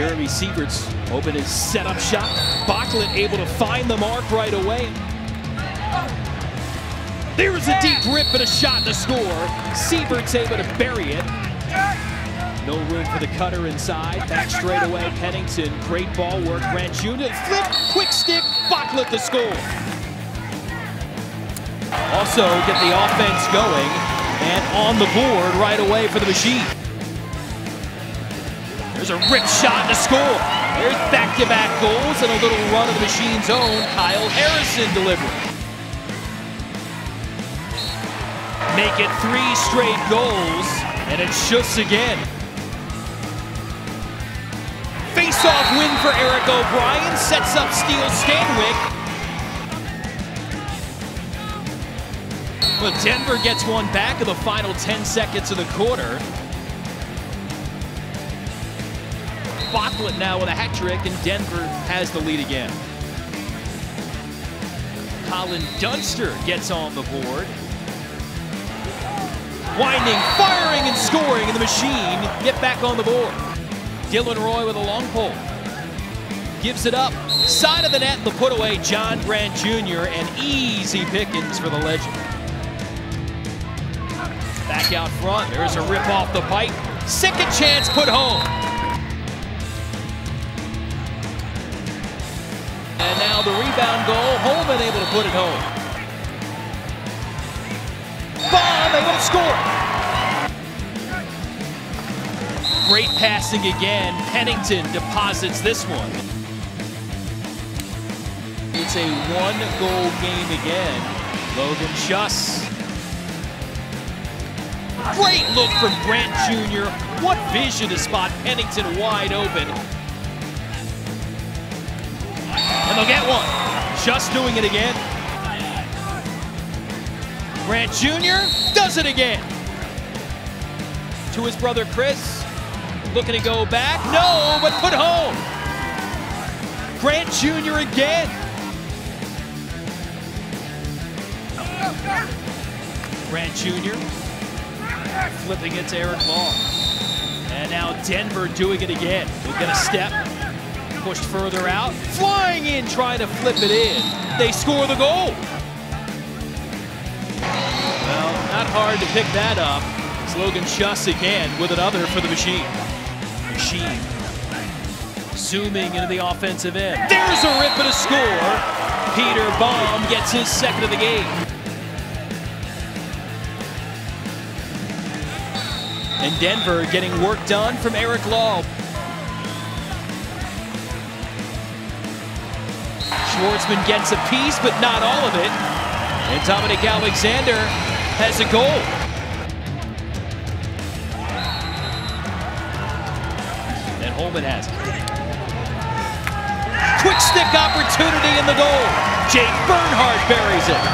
Jeremy Sieverts open his setup shot. Bocklet able to find the mark right away. There's a deep rip and a shot to score. Sieverts able to bury it. No room for the cutter inside. Back straight away, Pennington. Great ball work. Grant Jr. Flip, quick stick, Bocklet to score. Also get the offense going and on the board right away for the machine. There's a rip shot to score. There's back-to-back goals and a little run of the machine's own Kyle Harrison delivery. Make it three straight goals, and it's Schuss again. Face-off win for Eric O'Brien, sets up Steele Stanwick. But Denver gets one back in the final 10 seconds of the quarter. Bocklet now with a hat trick, and Denver has the lead again. Colin Dunster gets on the board. Winding, firing, and scoring, and the machine get back on the board. Dylan Roy with a long pole. Gives it up. Side of the net, the put away, John Grant Jr., and easy pickings for the legend. Back out front, there's a rip off the pipe. Second chance put home. And now the rebound goal, Holman able to put it home. Baum able to score. Great passing again. Pennington deposits this one. It's a one-goal game again. Logan Schuss. Great look from Grant Jr. What vision to spot Pennington wide open. They'll get one. Just doing it again. Grant Jr. does it again. To his brother Chris. Looking to go back. No, but put home. Grant Jr. again. Grant Jr. flipping it to Eric Ball. And now Denver doing it again. They'll get a step. Pushed further out. Flying in, trying to flip it in. They score the goal. Well, not hard to pick that up. It's Logan Schuss again with another for the machine. Machine. Zooming into the offensive end. There's a rip and a score. Peter Baum gets his second of the game. And Denver getting work done from Eric Law. Schwartzman gets a piece, but not all of it. And Dominique Alexander has a goal. And Holman has it. Quick stick opportunity in the goal. Jake Bernhardt buries it.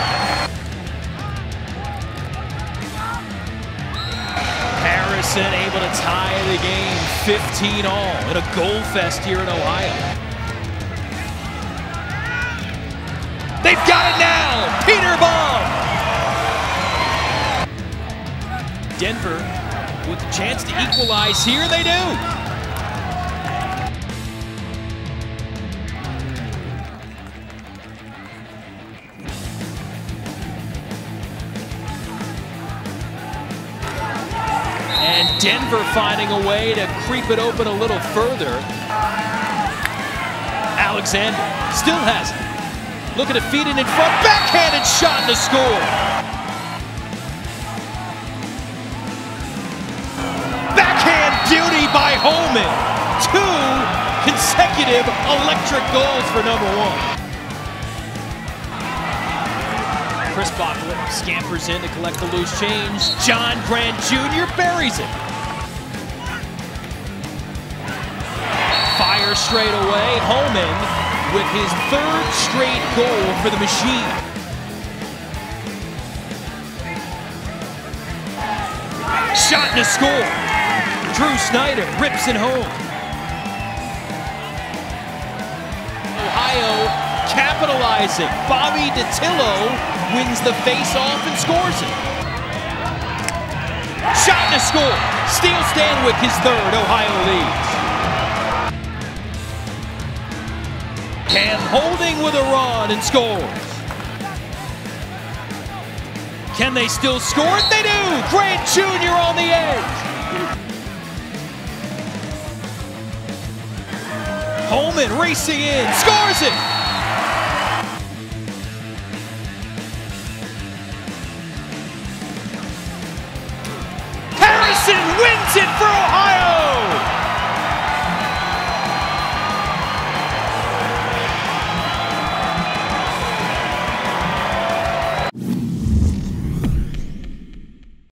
Harrison able to tie the game 15 all in a goal fest here in Ohio. They've got it now! Peter Baum! Denver with the chance to equalize here, they do! And Denver finding a way to creep it open a little further. Alexander still has it. Looking to feed it in front. Backhanded shot to score. Backhand beauty by Holman. Two consecutive electric goals for number one. Chris Bocklet scampers in to collect the loose change. John Grant Jr. buries it. Fire straight away. Holman with his third straight goal for the machine. Shot to score. Drew Snider rips it home. Ohio capitalizing. Bobby DeTillo wins the face-off and scores it. Shot to score. Steele Stanwick his third. Ohio leads. Cam Holding with a run and scores. Can they still score? They do! Grant Jr. on the edge. Holman racing in, scores it!